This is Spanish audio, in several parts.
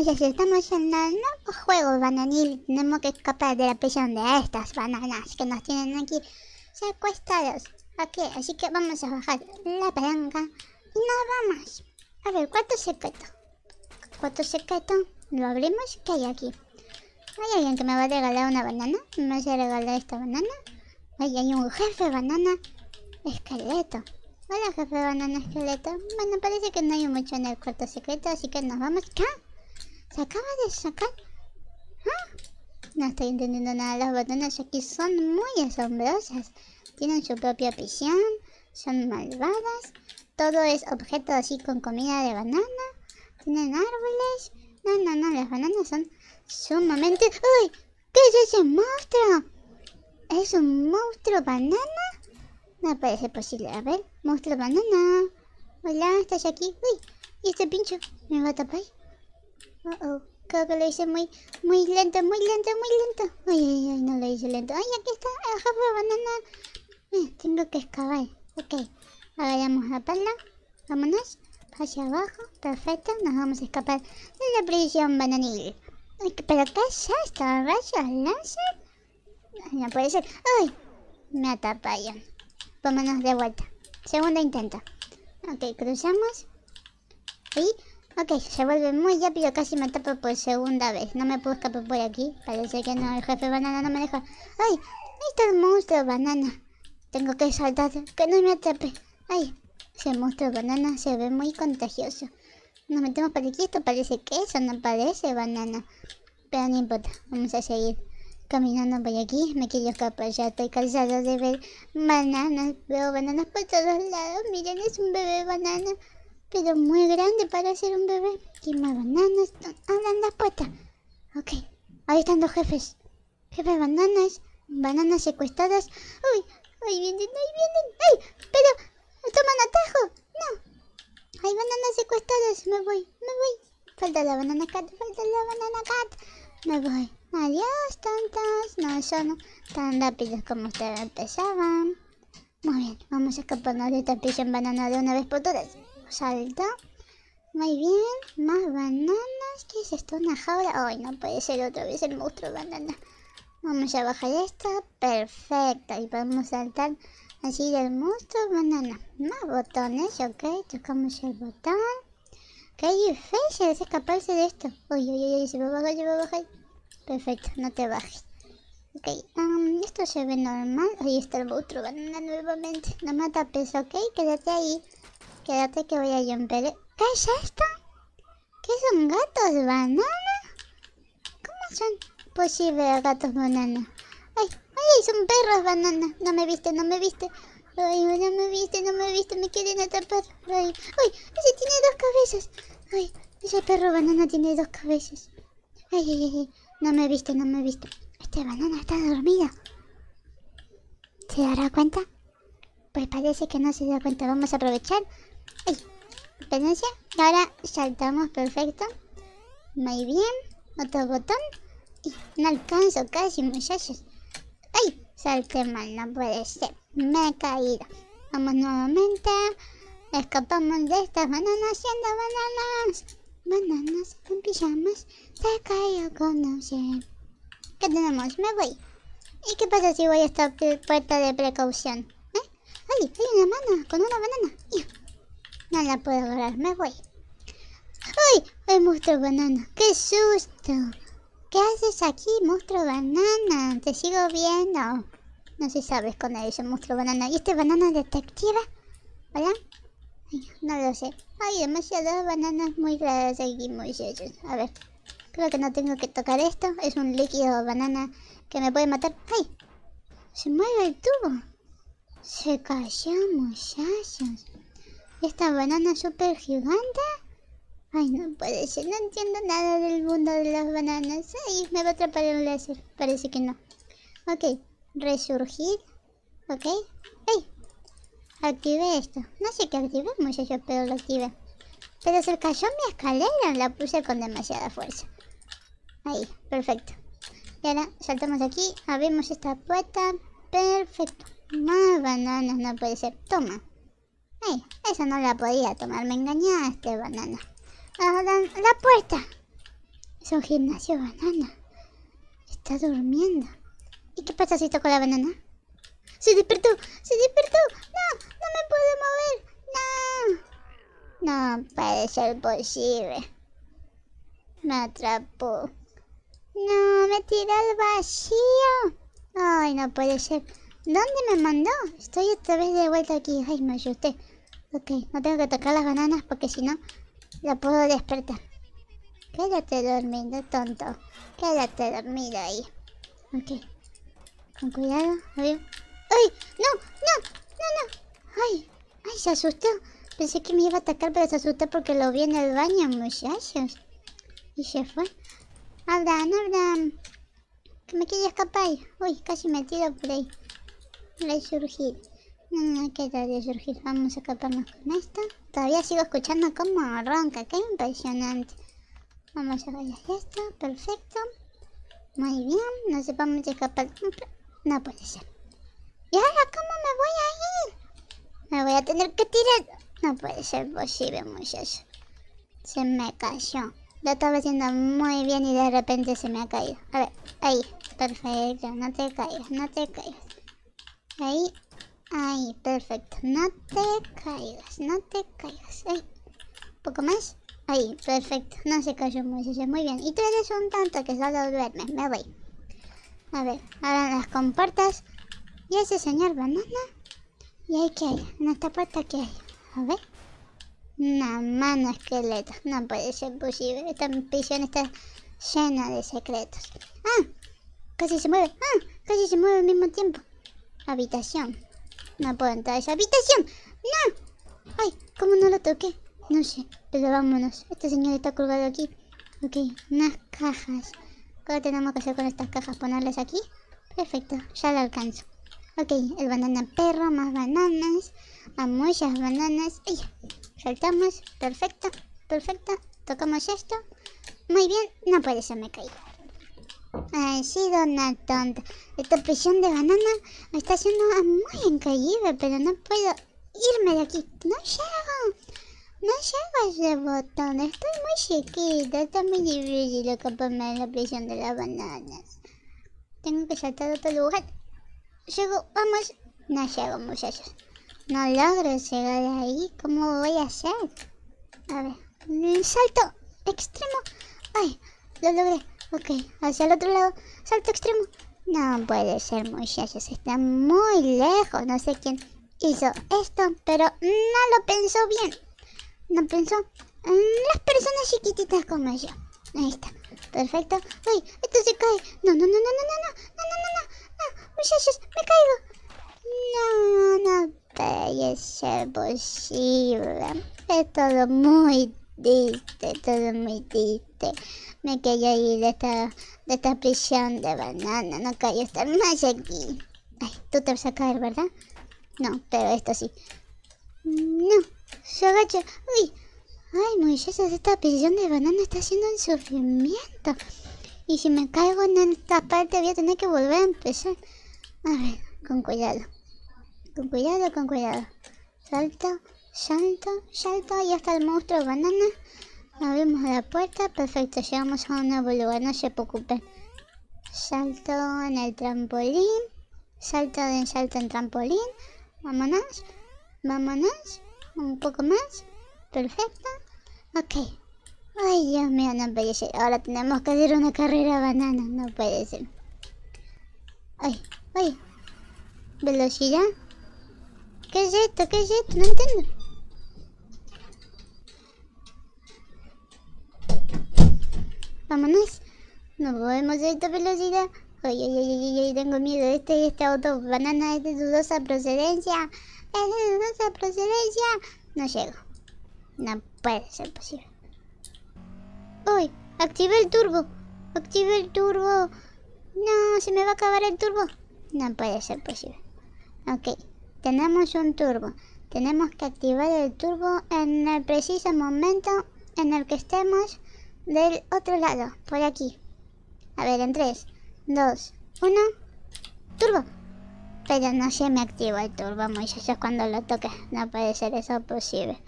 Entonces estamos en el nuevo juego bananil. Tenemos que escapar de la prisión de estas bananas que nos tienen aquí secuestrados. Ok, así que vamos a bajar la palanca y nos vamos. A ver, cuarto secreto. Cuarto secreto. Lo abrimos. ¿Qué hay aquí? ¿Hay alguien que me va a regalar una banana? ¿Me vas a regalar esta banana? Ay, hay un jefe banana esqueleto. Hola, jefe banana esqueleto. Bueno, parece que no hay mucho en el cuarto secreto, así que nos vamos. ¿Qué? ¿Se acaba de sacar? ¿Ah? No estoy entendiendo nada. Las bananas aquí son muy asombrosas. Tienen su propia prisión. Son malvadas. Todo es objeto así con comida de banana. Tienen árboles. No, no, no. Las bananas son sumamente... ¡Uy! ¿Qué es ese monstruo? ¿Es un monstruo banana? No ser posible. A ver, monstruo banana. Hola, ¿estás aquí? Uy, ¿y este pincho? ¿Me va a tapar? Oh, oh. Creo que lo hice muy, muy lento, muy lento, muy lento. Ay, ay, ay, no lo hice lento. Ay, aquí está el jefe banana. Eh, tengo que excavar. Ok. Agarramos la pala. Vámonos. Hacia abajo. Perfecto. Nos vamos a escapar de la prisión bananil. Ay, ¿Pero qué es esto? ¿Rayos láser? No puede ser. ¡Ay! Me atraparon. Vámonos de vuelta. Segundo intento. Ok, cruzamos. Y Ok, se vuelve muy rápido, casi me tapa por segunda vez. No me puedo escapar por aquí. Parece que no, el jefe banana no me deja. ¡Ay! Ahí está el monstruo banana. Tengo que saltar, que no me atrape. ¡Ay! Ese monstruo banana se ve muy contagioso. Nos metemos por aquí, esto parece queso, no parece banana. Pero no importa, vamos a seguir caminando por aquí. Me quiero escapar, ya estoy cansada de ver bananas. Veo bananas por todos lados. Miren, es un bebé banana pero muy grande para ser un bebé. Más bananas. Abran la puerta. Ok, ahí están los jefes. Jefes bananas, bananas secuestradas. Uy, ahí vienen, ahí vienen. ¡Ay! Pero, toman atajo. No. Hay bananas secuestradas. Me voy, me voy. Falta la banana cat, falta la banana cat. Me voy. Adiós, tontos. No son tan rápidos como ustedes empezaban. Muy bien, vamos a escaparnos de esta prisión banana de una vez por todas salta. Muy bien, más bananas. ¿Qué es esto? ¿Una jaula? Ay, no puede ser otra vez el monstruo banana. Vamos a bajar esta. Perfecto. Y podemos saltar así del monstruo banana. Más botones, ok. Tocamos el botón. Qué difícil es escaparse de esto. Uy, uy, uy, se va a bajar, se va a bajar. Perfecto, no te bajes. Ok, um, esto se ve normal. Ahí está el monstruo banana nuevamente. No mata peso, ok. Quédate ahí. Quédate que voy a romper. ¿Qué es esto? ¿Qué son gatos banana? ¿Cómo son posibles gatos banana? ¡Ay! ¡Ay! Son perros banana. No me viste, no me viste. Ay, no me viste, no me viste, me quieren atrapar. Ay, ay, ese tiene dos cabezas. Ay, ese perro banana tiene dos cabezas. Ay, ay, ay, no me viste, no me viste. Este banana está dormido. ¿Se dará cuenta? Pues parece que no se da cuenta. Vamos a aprovechar ¡Ay! Dependencia. Y ahora saltamos perfecto. Muy bien. Otro botón. No alcanzo casi, muchachos. ¡Ay! Salté mal, no puede ser. Me he caído. Vamos nuevamente. Escapamos de estas bananas siendo bananas. Bananas en pijamas. Se cayó conocer. ¿Qué tenemos? Me voy. ¿Y qué pasa si voy a esta puerta de precaución? ¿Eh? ¡Ay! Hay una mano con una banana. No la puedo agarrar, me voy. ¡Ay! ¡Ay, monstruo banana! ¡Qué susto! ¿Qué haces aquí, monstruo banana? Te sigo viendo. No sé si sabes con ese monstruo banana. ¿Y este banana detectiva? ¿Hola? no lo sé. Hay demasiadas bananas muy raras aquí, muchachos. A ver. Creo que no tengo que tocar esto. Es un líquido banana que me puede matar. ¡Ay! Se mueve el tubo. Se cayó, muchachos. ¿Esta banana súper gigante? Ay, no puede ser, no entiendo nada del mundo de las bananas. Ay, me va a atrapar el láser. Parece que no. Ok, resurgir. Ok. ¡Ay! Activé esto. No sé qué activé, muchachos, pero lo activé. Pero se cayó mi escalera, la puse con demasiada fuerza. Ahí, perfecto. Y ahora saltamos aquí, abrimos esta puerta. Perfecto. Más bananas, no puede ser. Toma. Ay, esa no la podía tomar, me engañaste, banana. Ahora, la puerta. Son gimnasio banana. Está durmiendo. ¿Y qué pasa si toco la banana? ¡Se despertó! ¡Se despertó! ¡No! ¡No me puedo mover! ¡No! No puede ser posible. Me atrapó. No, me tiró al vacío. Ay, no puede ser. ¿Dónde me mandó? Estoy otra vez de vuelta aquí. Ay, me asusté. Ok, no tengo que tocar las bananas porque si no, la puedo despertar. Quédate dormido, tonto. Quédate dormido ahí. Ok. Con cuidado. ¡Ay! ¡No! ¡No! ¡No, no! ¡Ay! ¡Ay, se asustó! Pensé que me iba a atacar, pero se asustó porque lo vi en el baño, muchachos. Y se fue. Abraham, Abraham. Que me quiere escapar. Uy, casi me tiro por ahí. Resurgir. No, no queda surgir. Vamos a escaparnos con esto. Todavía sigo escuchando cómo ronca. Qué impresionante. Vamos a ver esto. Perfecto. Muy bien. No sepamos escapar. No puede ser. ¿Y ahora cómo me voy a ir? Me voy a tener que tirar. No puede ser posible, muchachos. Se me cayó. Lo estaba haciendo muy bien y de repente se me ha caído. A ver, ahí. Perfecto. No te caigas, no te caigas. Ahí. Ahí, perfecto. No te caigas, no te caigas. Ahí. Un poco más. Ahí, perfecto. No se cayó mucho, muy bien. Y tú eres un tanto que solo duerme. Me voy. A ver, ahora las comportas. ¿Y ese señor banana? ¿Y ahí qué hay? En esta puerta qué hay? A ver. Una mano esqueleto. No puede ser posible. Esta prisión está llena de secretos. ¡Ah! Casi se mueve. ¡Ah! Casi se mueve al mismo tiempo. Habitación. No puedo entrar a esa habitación. ¡No! ¡Ay! ¿Cómo no lo toqué? No sé. Pero vámonos. Este señor está colgado aquí. Ok. Unas cajas. ¿Qué tenemos que hacer con estas cajas? ¿Ponerlas aquí? Perfecto. Ya lo alcanzo. Ok. El banana perro. Más bananas. A muchas bananas. ¡Ay! Saltamos. Perfecto. Perfecto. Tocamos esto. Muy bien. No puede ser, me caí. Ay, sí, una tonta. Esta prisión de banana me está haciendo muy increíble, pero no puedo irme de aquí. No llego. No llego a ese botón. Estoy muy chiquita. Está muy difícil escaparme de la prisión de las bananas. Tengo que saltar a otro lugar. Llego, vamos. No llego, muchachos. No logro llegar ahí. ¿Cómo voy a hacer? A ver. Un salto extremo. Ay, lo logré. Ok, hacia el otro lado. Salto extremo. No puede ser, muchachos. Está muy lejos. No sé quién hizo esto, pero no lo pensó bien. No pensó en las personas chiquititas como yo. Ahí está. Perfecto. ¡Uy! Esto se cae. No, no, no, no, no, no, no, no, no, no, no. Muchachos, me caigo. No, no puede ser posible. Es todo muy triste, todo muy triste. Me quería ir de esta, de esta prisión de banana. No quería estar más aquí. Ay, tú te vas a caer, ¿verdad? No, pero esto sí. No, se agacha. Uy, ay, muchachos, esta prisión de banana está haciendo un sufrimiento. Y si me caigo en esta parte voy a tener que volver a empezar. A ver, con cuidado. Con cuidado, con cuidado. Salto, salto, salto. Y hasta el monstruo banana. Abrimos la puerta. Perfecto, llegamos a un nuevo lugar. No se preocupen. Salto en el trampolín. Salto en salto en trampolín. Vámonos. Vámonos. Un poco más. Perfecto. Ok. Ay, Dios mío, no puede ser. Ahora tenemos que hacer una carrera banana. No puede ser. Ay, ay. Velocidad. ¿Qué es esto? ¿Qué es esto? No entiendo. Vámonos. No podemos a esta velocidad. Ay, ay, ay, ay, tengo miedo. Este, este auto banana es de dudosa procedencia. Es de dudosa procedencia. No llego. No puede ser posible. Uy, activé el turbo. Activé el turbo. No, se me va a acabar el turbo. No puede ser posible. Ok, tenemos un turbo. Tenemos que activar el turbo en el preciso momento en el que estemos del otro lado, por aquí. A ver, en 3, 2, 1. ¡Turbo! Pero no se me activa el turbo, muchachos, cuando lo toque. No puede ser eso posible.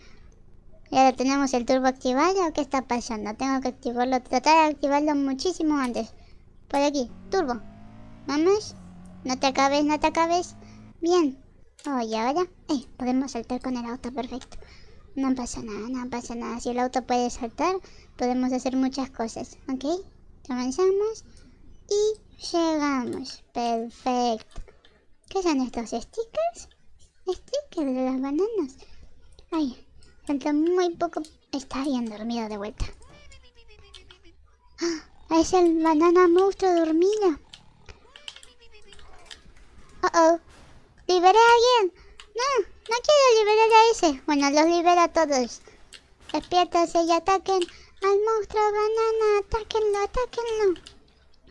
¿Y ahora tenemos el turbo activado? ¿Qué está pasando? Tengo que activarlo, tratar de activarlo muchísimo antes. Por aquí, turbo. Vamos. No te acabes, no te acabes. Bien. Oh, y ahora, eh, podemos saltar con el auto, perfecto. No pasa nada, no pasa nada. Si el auto puede saltar, podemos hacer muchas cosas, ¿ok? Avanzamos y llegamos. Perfecto. ¿Qué son estos stickers? Stickers de las bananas. Ay, falta muy poco. Está bien dormido de vuelta. ¡Ah! Es el banana monstruo dormido. Oh oh. ¿Liberé a alguien? No, no quiero liberar a ese. Bueno, los libera a todos. Despiértense y ataquen al monstruo banana. Atáquenlo, atáquenlo.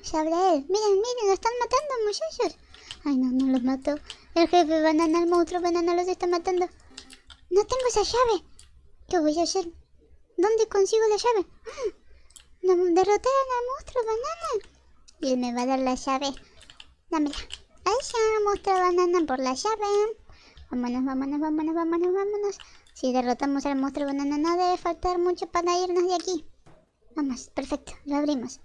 Sabrá él. Miren, miren, lo están matando, muchachos. Ay, no, no los mató. El jefe banana, el monstruo banana los está matando. No tengo esa llave. ¿Qué voy a hacer? ¿Dónde consigo la llave? ¡Ah! derrotaron al monstruo banana. Y él me va a dar la llave. Dámela. Allá, monstruo banana por la llave. Vámonos, vámonos, vámonos, vámonos, vámonos. Si derrotamos al monstruo banana no debe faltar mucho para irnos de aquí. Vamos, perfecto, lo abrimos.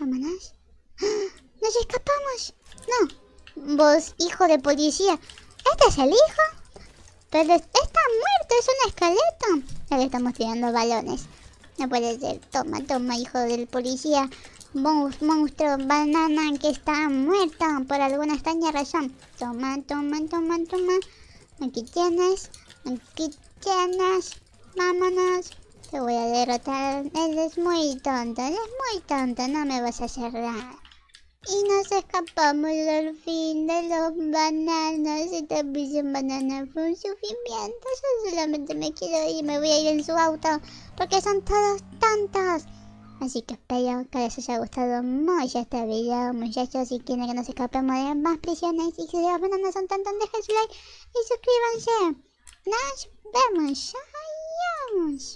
Vámonos. ¡Ah! ¡Nos escapamos! No, vos, hijo de policía. ¿Este es el hijo? Pero está muerto, es un esqueleto. Le estamos tirando balones. No puede ser. Toma, toma, hijo del policía. monstruo, banana que está muerta por alguna extraña razón. Toma, toma, toma, toma. Aquí tienes. Aquí tienes. Vámonos. Te voy a derrotar. Él es muy tonto. Él es muy tonto. No me vas a hacer nada. Y nos escapamos al fin de los bananas. Esta visión banana fue un sufrimiento. Yo solamente me quiero ir. Me voy a ir en su auto. Porque son todos tontos. Así que espero que les haya gustado mucho este video, muchachos. Si quieren que nos escapemos de más prisiones y si los bananas son tontos, dejen su like y suscríbanse. Nos vemos. Adiós.